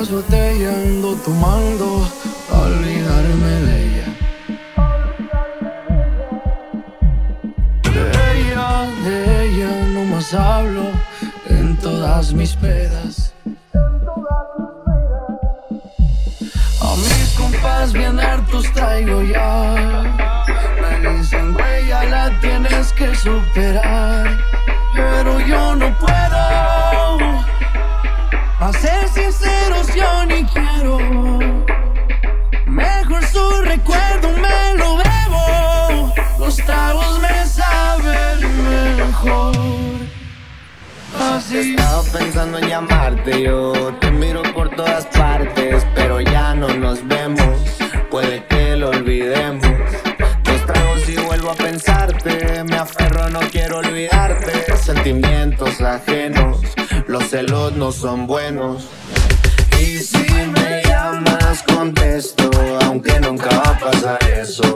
tras botella ando tomando olvidarme de ella. De ella, de ella no más hablo en todas mis pedas. A mis compas bien hartos traigo ya. Me dicen, güey, ya la tienes que superar. Pero yo no puedo. A ser mejor. Así. Estaba pensando en llamarte, yo te miro por todas partes, pero ya no nos vemos. Puede que lo olvidemos. Dos tragos y vuelvo a pensarte. Me aferro, no quiero olvidarte. Sentimientos ajenos, los celos no son buenos. Y si me llamas, contesto, aunque nunca va a pasar eso.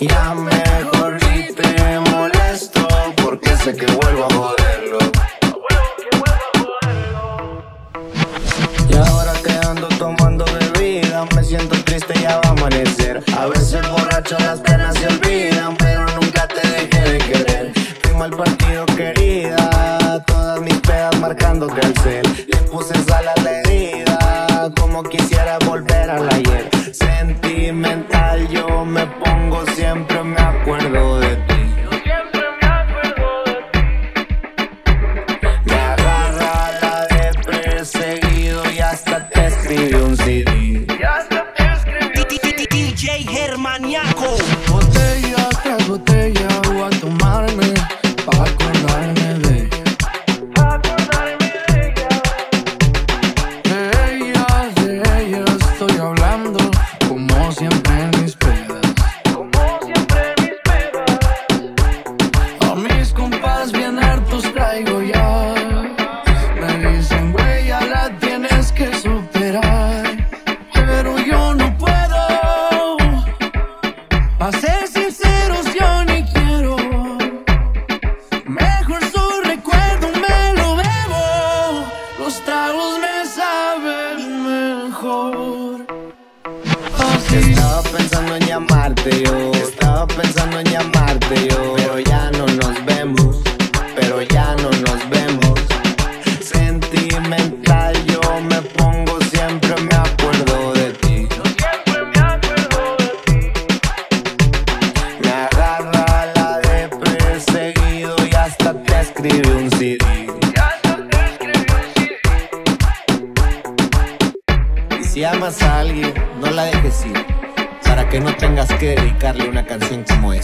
Ya mejor ni te molesto, porque sé que vuelvo a joderlo. Y ahora que ando tomando bebida, me siento triste, ya va a amanecer. A veces borracho las penas se olvidan, pero nunca te dejé de querer. Fuimos al partido querida, todas mis pedas marcándote al mis compas bien hartos traigo ya. Me dicen, güey, ya la tienes que superar. Pero yo no puedo. A ser sinceros, yo ni quiero. Mejor su recuerdo me lo bebo. Los tragos me saben mejor. Estaba pensando en llamarte yo, estaba pensando en llamarte yo, si amas a alguien, no la dejes ir, para que no tengas que dedicarle una canción como esta.